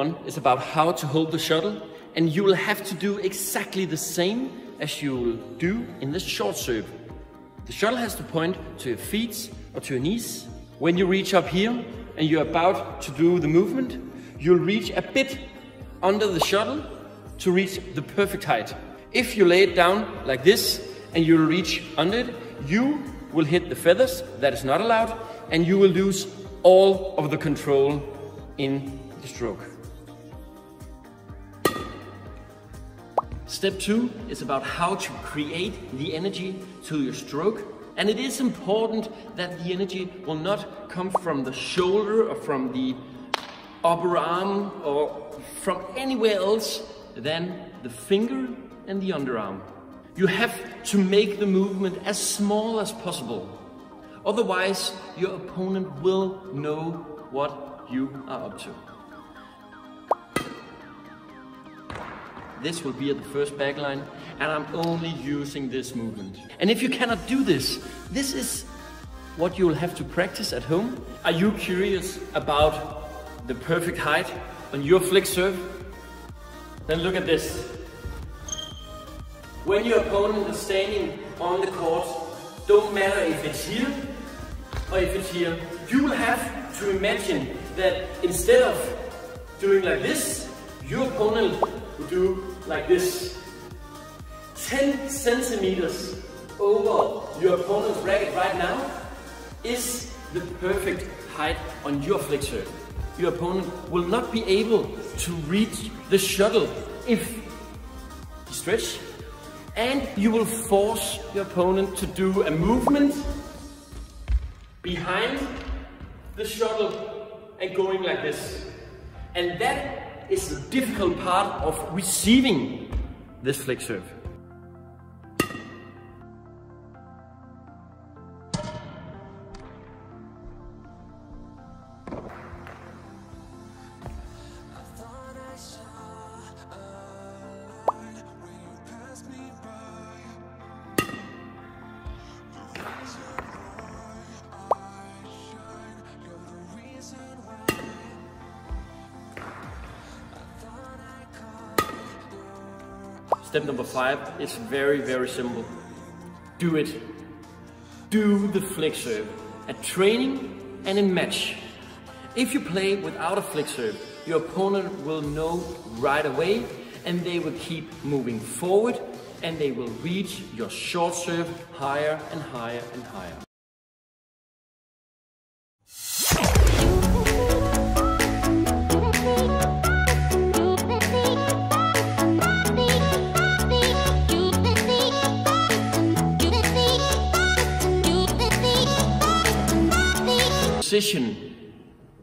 One is about how to hold the shuttle and you will have to do exactly the same as you will do in the short serve. The shuttle has to point to your feet or to your knees. When you reach up here and you're about to do the movement, you'll reach a bit under the shuttle to reach the perfect height. If you lay it down like this and you'll reach under it, you will hit the feathers, that is not allowed, and you will lose all of the control in the stroke. Step two is about how to create the energy to your stroke. And it is important that the energy will not come from the shoulder or from the upper arm or from anywhere else than the finger and the underarm. You have to make the movement as small as possible. Otherwise, your opponent will know what you are up to. This will be at the first backline and I'm only using this movement. And if you cannot do this, this is what you will have to practice at home. Are you curious about the perfect height on your flick serve? Then look at this. When your opponent is standing on the court, don't matter if it's here or if it's here, you will have to imagine that instead of doing like this, your opponent will do like this. 10 centimeters over your opponent's racket right now is the perfect height on your serve. Your opponent will not be able to reach the shuttle if you stretch and you will force your opponent to do a movement behind the shuttle and going like this. And that is the difficult part of receiving this flick serve. Step five is very, very simple. Do it. Do the flick serve at training and in match. If you play without a flick serve, your opponent will know right away and they will keep moving forward and they will reach your short serve higher and higher and higher. Position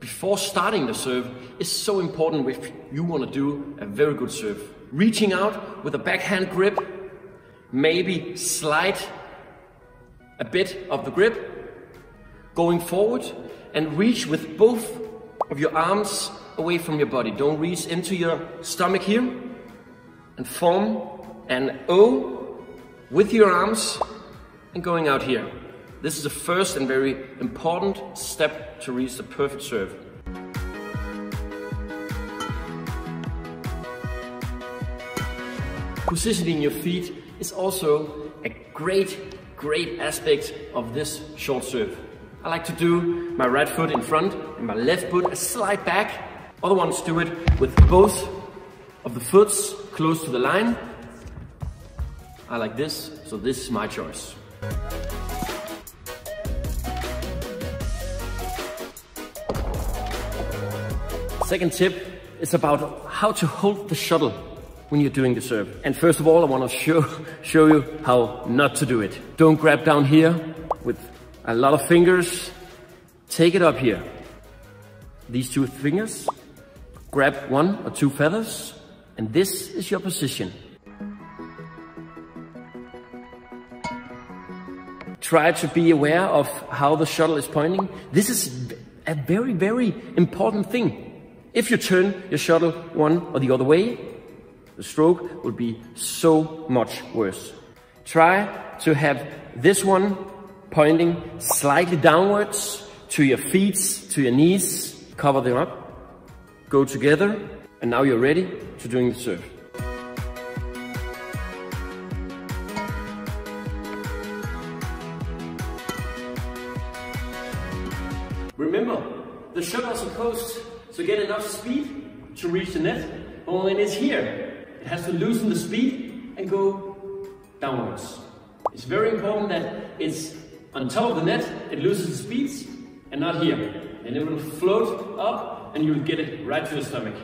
before starting the serve is so important if you want to do a very good serve. Reaching out with a backhand grip, maybe slide a bit of the grip, going forward and reach with both of your arms away from your body. Don't reach into your stomach here and form an O with your arms and going out here. This is the first and very important step to reach the perfect serve. Positioning your feet is also a great, great aspect of this short serve. I like to do my right foot in front and my left foot a slight back. Other ones do it with both of the foots close to the line. I like this, so this is my choice. Second tip is about how to hold the shuttle when you're doing the serve. And first of all, I want to show, show you how not to do it. Don't grab down here with a lot of fingers. Take it up here. These two fingers. Grab one or two feathers. And this is your position. Try to be aware of how the shuttle is pointing. This is a very, very important thing. If you turn your shuttle one or the other way, the stroke will be so much worse. Try to have this one pointing slightly downwards to your feet, to your knees, cover them up. go together, and now you're ready to doing the serve. Remember, the shot is supposed to get enough speed to reach the net, but when it's here, it has to loosen the speed and go downwards. It's very important that it's on top of the net, it loses the speeds, and not here. And it will float up and you'll get it right to the stomach.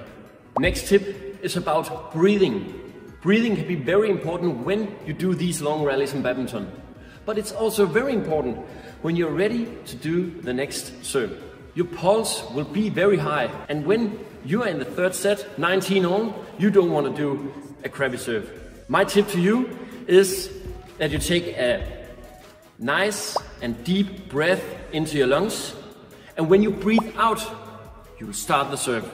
Next tip is about breathing. Breathing can be very important when you do these long rallies in badminton. But it's also very important when you're ready to do the next serve. Your pulse will be very high, and when you are in the third set, 19 on, you don't want to do a crappy serve. My tip to you is that you take a nice and deep breath into your lungs, and when you breathe out, you will start the serve.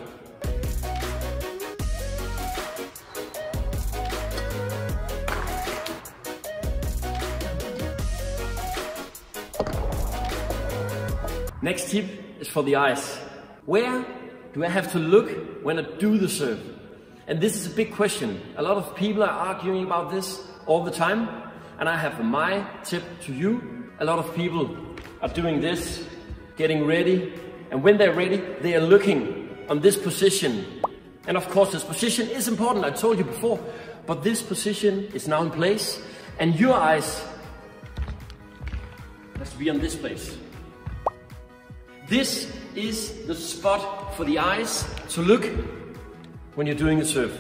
Next tip is for the eyes. Where do I have to look when I do the serve? And this is a big question. A lot of people are arguing about this all the time. And I have my tip to you. A lot of people are doing this, getting ready. And when they're ready, they are looking on this position. And of course, this position is important. I told you before. But this position is now in place. And your eyes has to be on this place. This is the spot for the eyes to look when you're doing a serve.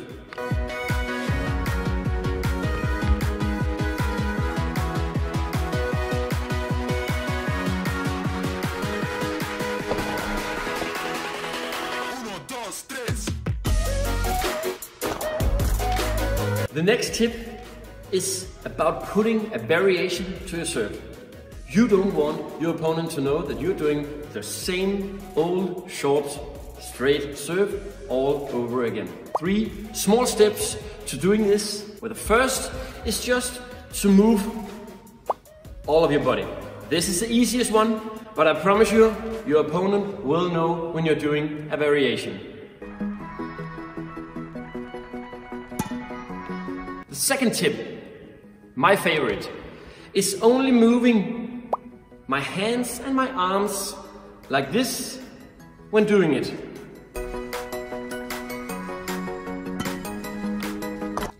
The next tip is about putting a variation to your serve. You don't want your opponent to know that you're doing the same old, short, straight serve all over again. Three small steps to doing this, where the first is just to move all of your body. This is the easiest one, but I promise you, your opponent will know when you're doing a variation. The second tip, my favorite, is only moving my hands and my arms like this when doing it.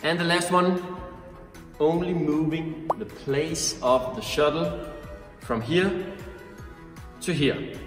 And the last one, only moving the place of the shuttle from here to here.